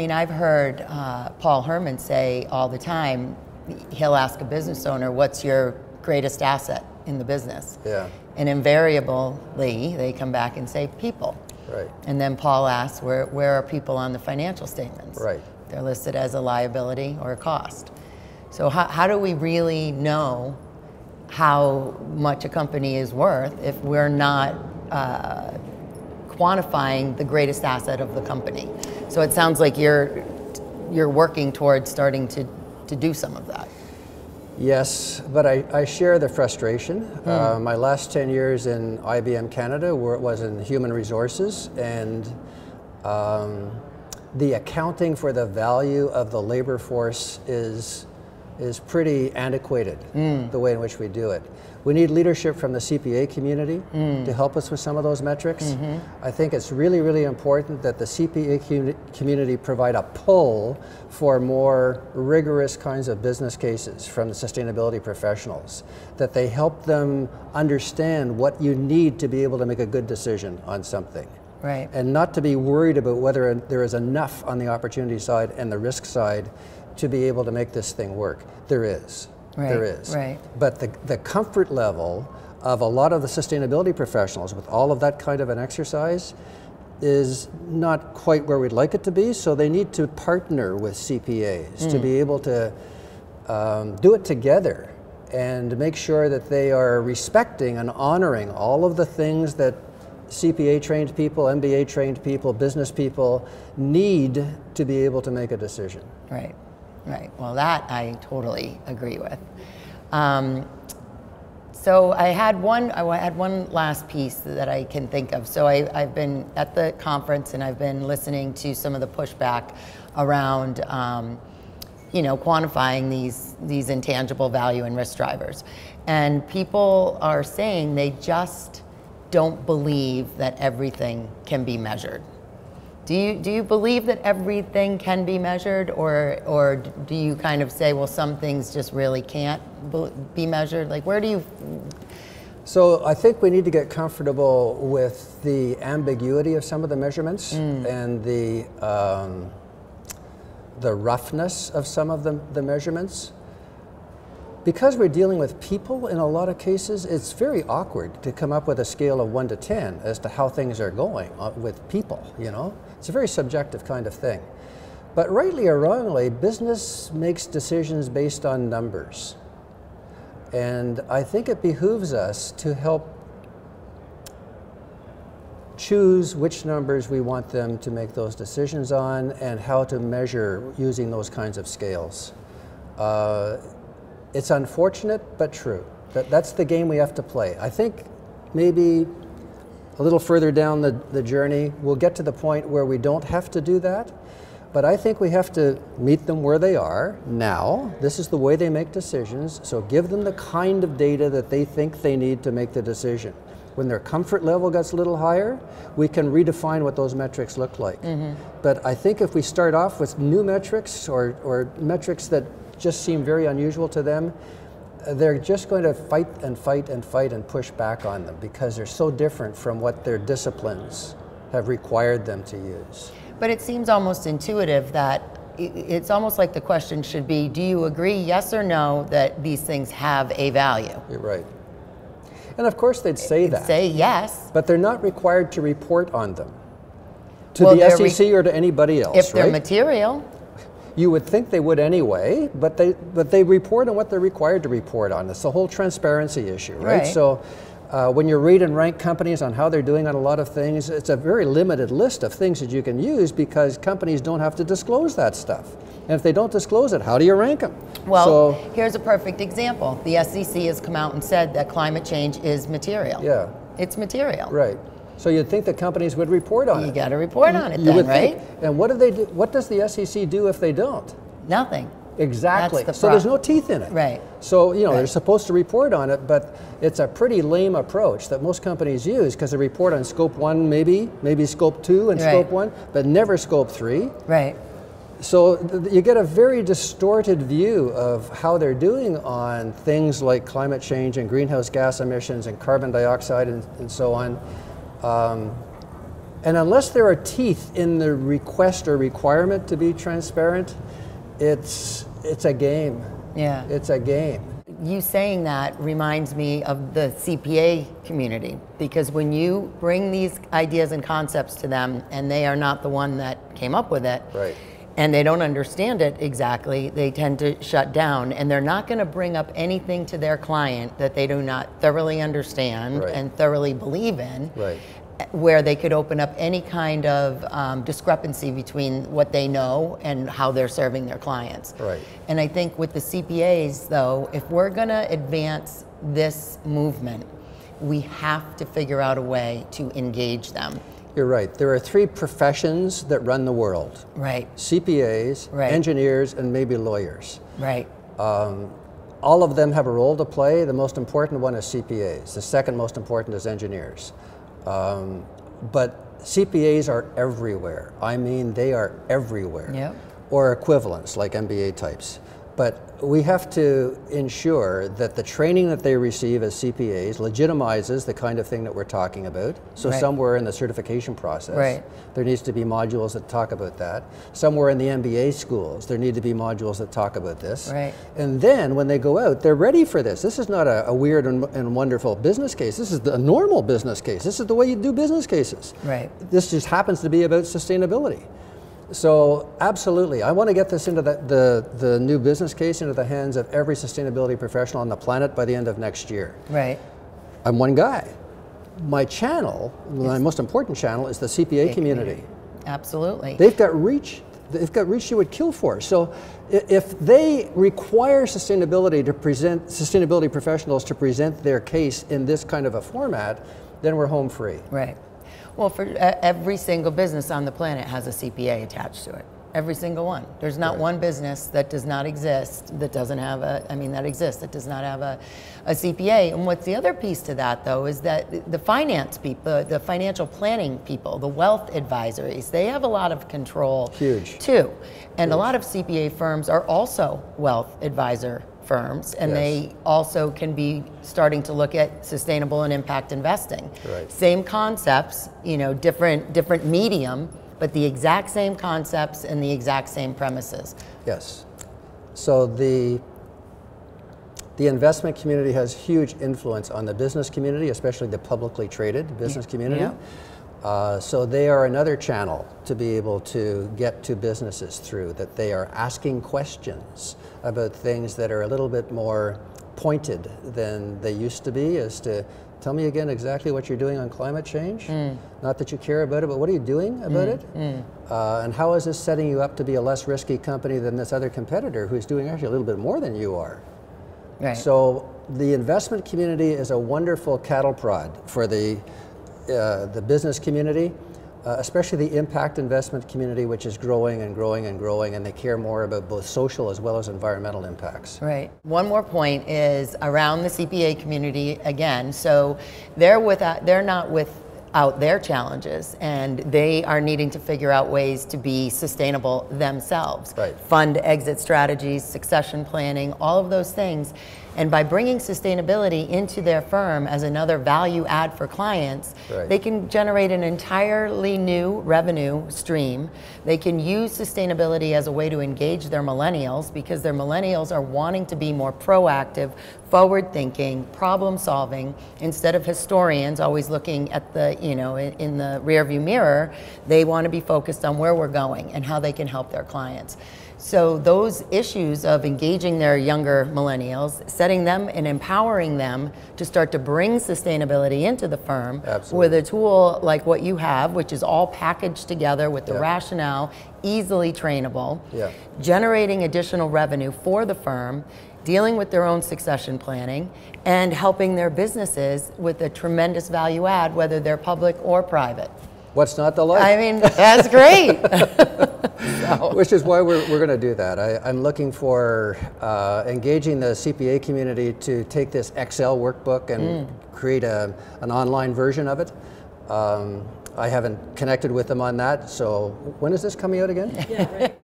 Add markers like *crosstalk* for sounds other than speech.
mean, I've heard uh, Paul Herman say all the time, he'll ask a business owner, what's your greatest asset in the business? Yeah. And invariably, they come back and say people. Right. And then Paul asks, where, where are people on the financial statements? Right. They're listed as a liability or a cost. So how, how do we really know how much a company is worth if we're not uh, quantifying the greatest asset of the company? So it sounds like you're, you're working towards starting to, to do some of that. Yes, but I, I share the frustration. Uh, my last 10 years in IBM Canada where it was in human resources and um, the accounting for the value of the labor force is, is pretty antiquated, mm. the way in which we do it. We need leadership from the CPA community mm. to help us with some of those metrics. Mm-hmm. I think it's really, really important that the CPA commu- community provide a pull for more rigorous kinds of business cases from the sustainability professionals, that they help them understand what you need to be able to make a good decision on something. Right. And not to be worried about whether there is enough on the opportunity side and the risk side to be able to make this thing work. There is. there Right, is. right. But the, the comfort level of a lot of the sustainability professionals with all of that kind of an exercise is not quite where we'd like it to be. So they need to partner with CPAs to Mm. be able to um, do it together and make sure that they are respecting and honoring all of the things that CPA trained people, MBA trained people, business people need to be able to make a decision. Right, right. Well, that I totally agree with. Um, so I had one. I had one last piece that I can think of. So I, I've been at the conference and I've been listening to some of the pushback around, um, you know, quantifying these these intangible value and risk drivers, and people are saying they just don't believe that everything can be measured. Do you, do you believe that everything can be measured, or, or do you kind of say, well, some things just really can't be- measured? Like, where do you, So I think we need to get comfortable with the ambiguity of some of the measurements and the um, the roughness of some of the, the measurements. Because we're dealing with people in a lot of cases, it's very awkward to come up with a scale of one to ten as to how things are going uh, with people. You know, it's a very subjective kind of thing. But rightly or wrongly, business makes decisions based on numbers. And I think it behooves us to help choose which numbers we want them to make those decisions on and how to measure using those kinds of scales. Uh, it's unfortunate, but true. That, that's the game we have to play. I think maybe a little further down the, the journey, we'll get to the point where we don't have to do that. But I think we have to meet them where they are now. This is the way they make decisions. So give them the kind of data that they think they need to make the decision. When their comfort level gets a little higher, we can redefine what those metrics look like. Mm-hmm. But I think if we start off with new metrics or, or metrics that just seem very unusual to them, they're just going to fight and fight and fight and push back on them because they're so different from what their disciplines have required them to use. but it seems almost intuitive that it's almost like the question should be, do you agree, yes or no, that these things have a value? You're right. And of course, they'd say that. Say yes, but they're not required to report on them to Well, the SEC or to anybody else, if they're material. You would think they would anyway, but they but they report on what they're required to report on. It's the whole transparency issue, right? Right. So. Uh, when you read and rank companies on how they're doing on a lot of things, it's a very limited list of things that you can use because companies don't have to disclose that stuff. And if they don't disclose it, how do you rank them? Well, so, here's a perfect example. The SEC has come out and said that climate change is material. yeah, It's material. right. So you'd think that companies would report on You it. You got to report on it you then, right? think. And what do they do? What does the SEC do if they don't? Nothing. Exactly. That's the so there's no teeth in it. Right. So you know they're supposed to report on it, but it's a pretty lame approach that most companies use because they report on scope one, maybe, maybe scope two and Right. scope one, but never scope three. Right. So th- you get a very distorted view of how they're doing on things like climate change and greenhouse gas emissions and carbon dioxide and, and so on. Um, And unless there are teeth in the request or requirement to be transparent, it's, it's a game. Yeah. It's a game. You saying that reminds me of the CPA community because when you bring these ideas and concepts to them and they are not the one that came up with it, Right. And they don't understand it exactly, they tend to shut down and they're not going to bring up anything to their client that they do not thoroughly understand Right. and thoroughly believe in. Right. Where they could open up any kind of um, discrepancy between what they know and how they're serving their clients. Right. And I think with the CPAs, though, if we're going to advance this movement, we have to figure out a way to engage them. You're right. There are three professions that run the world Right, CPAs, Right. engineers, and maybe lawyers. right, All of them have a role to play. The most important one is CPAs. The second most important is engineers. Um, but CPAs are everywhere. I mean, they are everywhere. Yep. Or equivalents like MBA types. But we have to ensure that the training that they receive as CPAs legitimizes the kind of thing that we're talking about. So Right. somewhere in the certification process, Right. there needs to be modules that talk about that. Somewhere in the MBA schools, there need to be modules that talk about this. Right. And then when they go out, they're ready for this. This is not a, a weird and, and wonderful business case. This is the, a normal business case. This is the way you do business cases. Right. This just happens to be about sustainability. So absolutely, I want to get this into the, the, the new business case into the hands of every sustainability professional on the planet by the end of next year. right. I'm one guy. My channel, my most important channel, is the CPA community. Absolutely. They've got reach. They've got reach you would kill for. So if they require sustainability to present sustainability professionals to present their case in this kind of a format, then we're home free. Right. Well, for uh, every single business on the planet has a CPA attached to it. Every single one. There's not Right. one business that does not exist that doesn't have a. I mean, that exists that does not have a, a CPA. And what's the other piece to that, though, is that the- finance people, the financial planning people, the wealth advisories, they have a lot of control. Huge. Too, and a lot of CPA firms are also wealth advisor firms, and Yes. they also can be starting to look at sustainable and impact investing. Right. Same concepts, you know, different different medium, but the exact same concepts and the exact same premises. Yes. So the the investment community has huge influence on the business community, especially the publicly traded business community. yeah. Uh, so they are another channel to be able to get to businesses through. That they are asking questions about things that are a little bit more pointed than they used to be. As to tell me again exactly what you're doing on climate change. Not that you care about it, but what are you doing about it? Uh, and how is this setting you up to be a less risky company than this other competitor who's doing actually a little bit more than you are? Right. So the investment community is a wonderful cattle prod for the, uh, the business community, uh, especially the impact investment community, which is growing and growing and growing, and they care more about both social as well as environmental impacts. Right. One more point is around the CPA community again. So they're without, they're not without their challenges, and they are needing to figure out ways to be sustainable themselves. Right. Fund exit strategies, succession planning, all of those things. And by bringing sustainability into their firm as another value add for clients, Right. they can generate an entirely new revenue stream. They can use sustainability as a way to engage their millennials because their millennials are wanting to be more proactive, forward thinking, problem solving instead of historians always looking at the, you know, in, in the rearview mirror. They want to be focused on where we're going and how they can help their clients. So those issues of engaging their younger millennials, setting them and empowering them to start to bring sustainability into the firm Absolutely. with a tool like what you have, which is all packaged together with the Yeah. rationale, easily trainable, Yeah. generating additional revenue for the firm, dealing with their own succession planning, and helping their businesses with a tremendous value add, whether they're public or private. What's not to like? I mean, that's great. *laughs* *laughs* Which is why we're, we're going to do that. I, I'm looking for uh, engaging the CPA community to take this Excel workbook and create a, an online version of it. Um, I haven't connected with them on that, so when is this coming out again? Yeah, right.